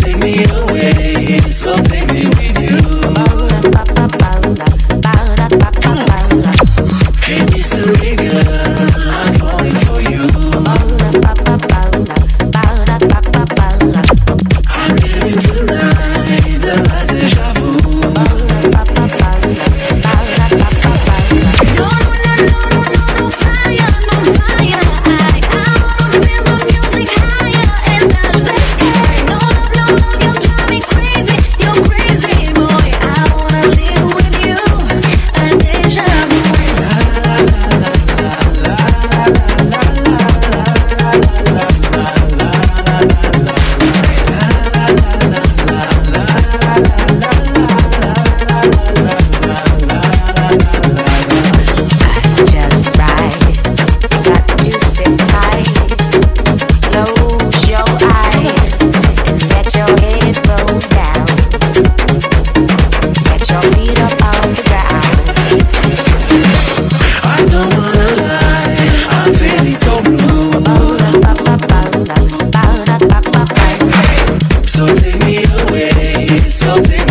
take me away. So take me with you. take me away. It's your thing.